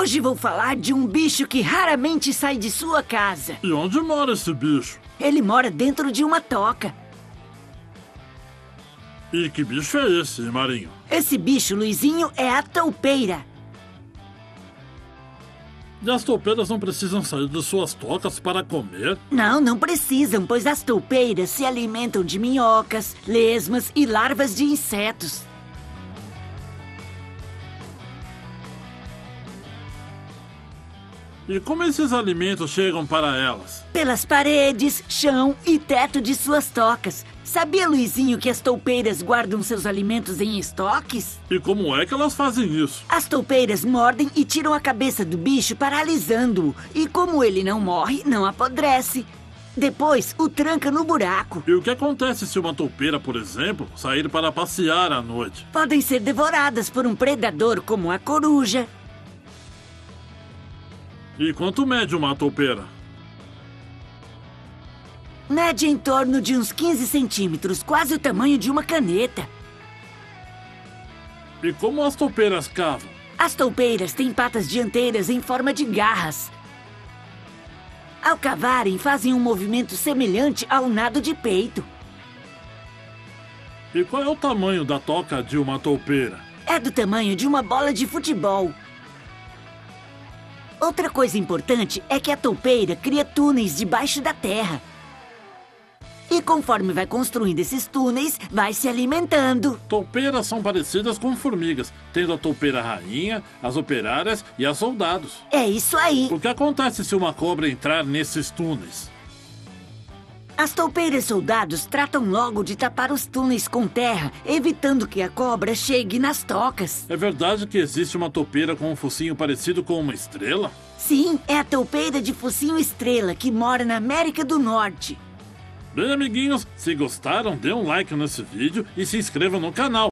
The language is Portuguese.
Hoje vou falar de um bicho que raramente sai de sua casa. E onde mora esse bicho? Ele mora dentro de uma toca. E que bicho é esse, Marinho? Esse bicho, Luizinho, é a toupeira. E as toupeiras não precisam sair de suas tocas para comer? Não, não precisam, pois as toupeiras se alimentam de minhocas, lesmas e larvas de insetos. E como esses alimentos chegam para elas? Pelas paredes, chão e teto de suas tocas. Sabia, Luizinho, que as toupeiras guardam seus alimentos em estoques? E como é que elas fazem isso? As toupeiras mordem e tiram a cabeça do bicho, paralisando-o. E como ele não morre, não apodrece. Depois, o tranca no buraco. E o que acontece se uma toupeira, por exemplo, sair para passear à noite? Podem ser devoradas por um predador como a coruja, E quanto mede uma toupeira? Mede em torno de uns 15 centímetros, quase o tamanho de uma caneta. E como as toupeiras cavam? As toupeiras têm patas dianteiras em forma de garras. Ao cavarem, fazem um movimento semelhante ao nado de peito. E qual é o tamanho da toca de uma toupeira? É do tamanho de uma bola de futebol. Outra coisa importante é que a toupeira cria túneis debaixo da terra. E conforme vai construindo esses túneis, vai se alimentando. Toupeiras são parecidas com formigas, tendo a toupeira rainha, as operárias e as soldados. É isso aí. O que acontece se uma cobra entrar nesses túneis? As toupeiras soldados tratam logo de tapar os túneis com terra, evitando que a cobra chegue nas tocas. É verdade que existe uma toupeira com um focinho parecido com uma estrela? Sim, é a toupeira de focinho estrela que mora na América do Norte. Bem, amiguinhos, se gostaram, dê um like nesse vídeo e se inscreva no canal.